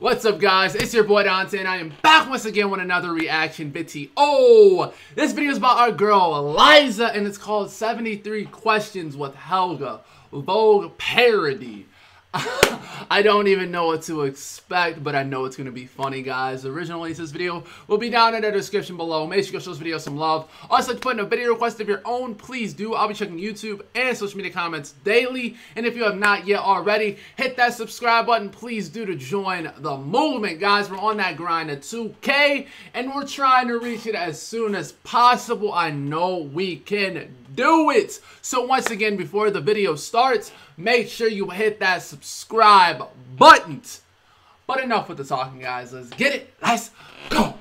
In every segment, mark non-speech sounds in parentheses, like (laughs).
What's up guys, it's your boy Donte and I am back once again with another reaction video. Oh, this video is about our girl Liza and it's called 73 Questions with Helga, Vogue Parody. I don't even know what to expect, but I know it's going to be funny, guys. The original link to this video will be down in the description below. Make sure you show this video some love. Also, to put in a video request of your own, please do. I'll be checking YouTube and social media comments daily. And if you have not yet already, hit that subscribe button. Please do to join the movement, guys. We're on that grind at 2K, and we're trying to reach it as soon as possible. I know we can do it. So once again, before the video starts, make sure you hit that subscribe button. But enough with the talking, guys. Let's get it. Let's go.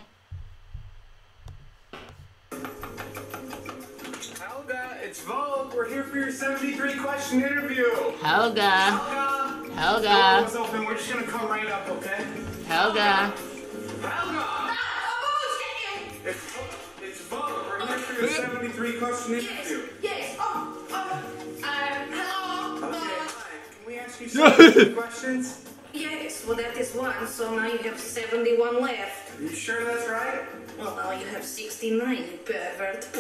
Helga, it's Vogue. We're here for your 73 question interview. Helga. Helga. Helga. Door's open. We're just gonna come right up, okay? Helga. Helga. It's, it's your 73 question interview. Yes. Oh, oh, um, hello. Okay. Uh, Hi. Can we ask you (laughs) 73 questions? yes. Well, that is one. So now you have 71 left. Are you sure that's right? Well, now you have 69, you pervert. (laughs)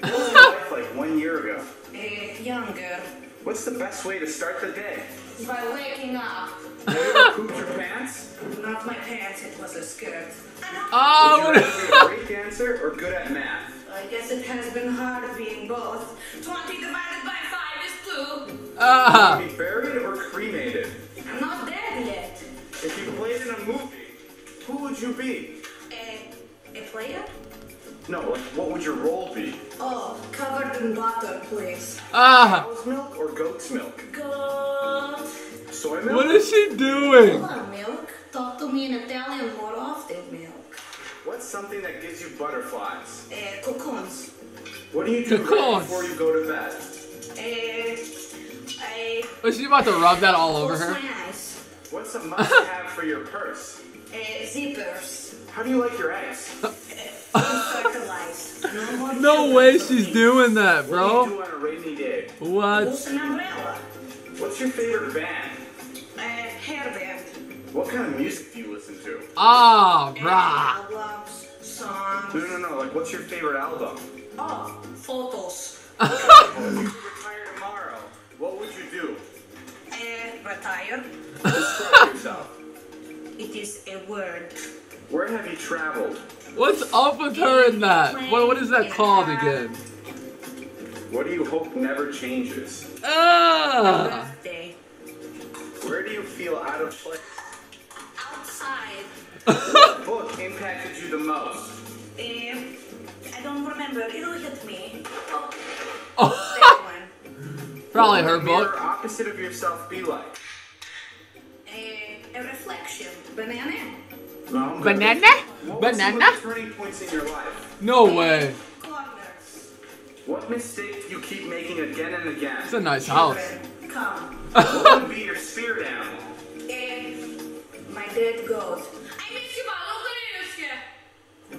What was your life like one year ago? Uh, younger. What's the best way to start the day? By waking up. Have you ever pooped your pants? Not my pants, it was a skirt. Oh, Would you be a (laughs) great dancer or good at math? I guess it has been hard being both. 20 divided by 5 is 2. ah. Be buried or cremated? I'm not dead yet. If you played in a movie, who would you be? Uh, a player? No, like what would your role be? Oh, covered in butter, please. Ah. Cow's milk or goat's milk? God. Soy milk? What is she doing? Hello, milk. Talk to me in Italian more often, milk. What's something that gives you butterflies? Uh, cocoons. What do you do right before you go to bed? Uh, I Was she about to rub that all over close her? my eyes. What's a (laughs) must-have for your purse? Uh, zippers. How do you like your eggs? No No way she's me. doing that, What do you bro. do on a rainy day? What? Use an umbrella. What's your favorite band? Uh, hairband. What kind of music do you listen to? Ah, brah. Albums. Songs. No, no, no. Like, what's your favorite album? Oh, photos. if you retire tomorrow, what would you do? Uh, retire. Describe yourself. (laughs) It is a word. Where have you traveled? What's up with her in that? What, what is that called again? What do you hope never changes? Ah. Birthday. Where do you feel out of place? Outside. What book impacted you the most? Um, I don't remember. It'll hit me. Oh, Oh, that one. (laughs) probably What her would a mirror book. opposite of yourself be like? Uh, a reflection. Banana. No, Banana? What were some of Banana? the turning points in your life? No way. Corners. What mistake do you keep making again and again? It's a nice house. Come. what would be your spirit animal? Uh, my dead goat.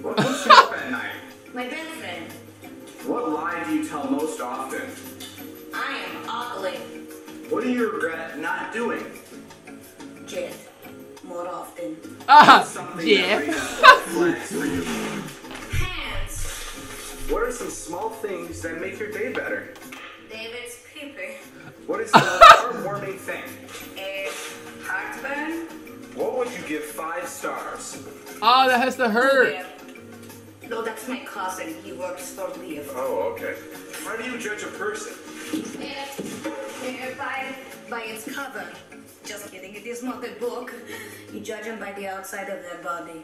What keeps you up at night? (laughs) My best friend. What lie do you tell most often? I am ugly. What do you regret not doing? Jet. More often. Ah, Something yeah. that raises flags for you. Hands. What are some small things that make your day better? David's peepee. What is the most (laughs) heartwarming thing? Uh, heartburn. What would you give five stars? Oh, that has to hurt. Bear. No, that's my cousin. He works for Liv. Oh, okay. How do you judge a person? Uh, by, by its cover. Just kidding, it is not a book. You judge them by the outside of their body.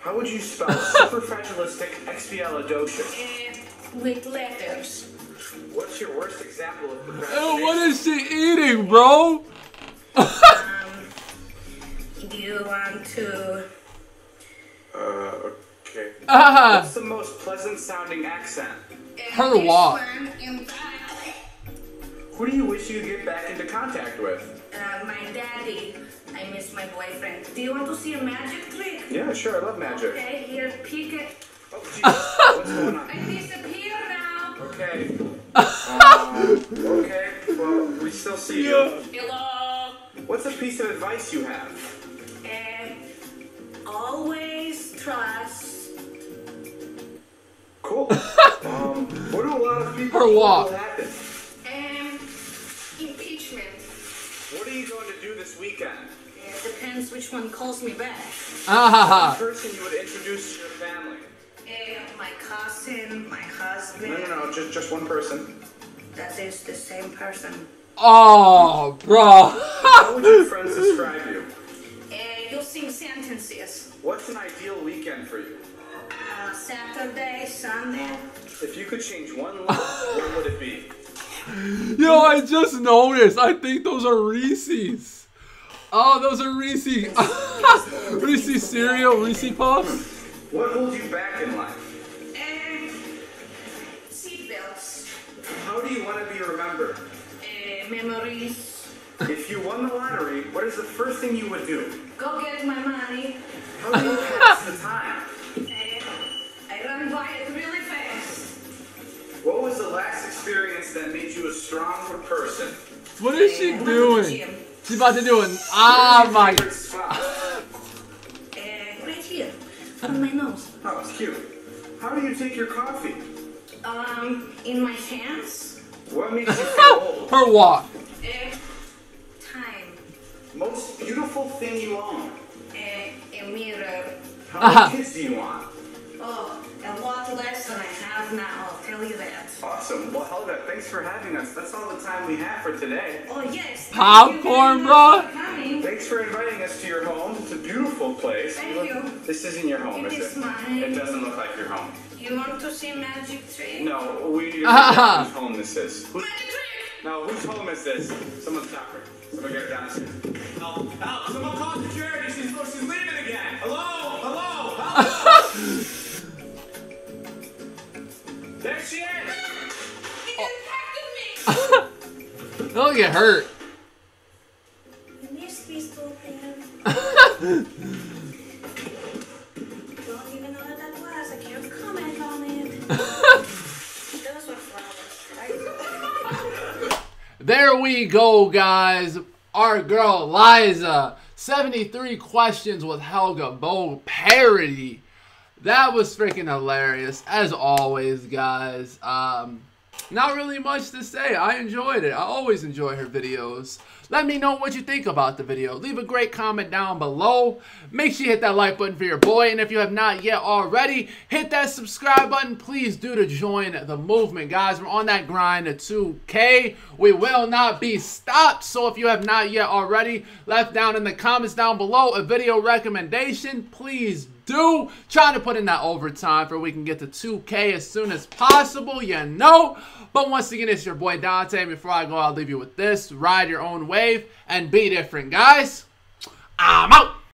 How would you spell (laughs) superfragilisticexpialidocious? Uh, with letters. What's your worst example of Ew, procrastination? what is she eating, bro? Ah, What's the most pleasant sounding accent? Her this walk. Who do you wish you could get back into contact with? Uh, my daddy. I miss my boyfriend. Do you want to see a magic trick? Yeah, sure, I love magic. Okay, here, peek it. Oh, Jesus, what's going on? I disappear now. Okay. (laughs) Um, okay, well, we still see you. Hello. What's a piece of advice you have? Uh, trust. Cool. (laughs) um, what do a lot of people Her think walk. will? Um, impeachment. What are you going to do this weekend? It depends which one calls me back. Ah, The person you would introduce to your family. Uh, my cousin, my husband. No, no, no, just just one person. That is the same person. oh, bro. How would your friends (laughs) describe you? Uh, using sentences. What's an ideal weekend for you? Saturday, Sunday. If you could change one look, what would it be? (laughs) Yo, I just noticed. I think those are Reese's. Oh, those are Reese's. (laughs) Reese's cereal, Reese Puffs. What holds you back in life? Uh, seatbelts. How do you want to be remembered? Uh, memories. If you won the lottery, what is the first thing you would do? Go get my money. How do you pass the time? Uh, I run by it really fast. What was the last experience that made you a stronger person? What is she Uh, doing? Gym. She's about to do an ah Where's my. favorite spot? Uh, right here, on my nose. Oh, it's cute. How do you take your coffee? Um, in my hands. What makes you (laughs) feel old? Her walk. Uh, time. Most beautiful thing you own? Uh, a mirror. How many (laughs) kids do you want? Oh, a lot less than I have now, I'll tell you that. Awesome. Well, Helga, thanks for having us. That's all the time we have for today. Oh, yes. Popcorn, bro. for. Thanks for inviting us to your home. It's a beautiful place. Thank Look- you. This isn't your home, It is is it? mine. It doesn't look like your home. You want to see Magic Tree? No, we need to figure Ah. out whose home this is. Who- Magic Tree! no, whose home is this? Someone's shopping. Someone get her downstairs. Help! Help! Someone call the security. She's, she's leaving flowers. I- There we go, guys. Our girl Liza. 73 questions with Helga Vogue parody. That was freaking hilarious, as always, guys. Um, not really much to say. I enjoyed it. I always enjoy her videos. Let me know what you think about the video. Leave a great comment down below. Make sure you hit that like button for your boy. And if you have not yet already, hit that subscribe button. Please do to join the movement, guys. We're on that grind to 2K. We will not be stopped. So if you have not yet already, left down in the comments down below a video recommendation, please do. Trying to put in that overtime for we can get to 2K as soon as possible, you know. But once again, it's your boy Donte. Before I go, I'll leave you with this. Ride your own wave and be different, guys. I'm out.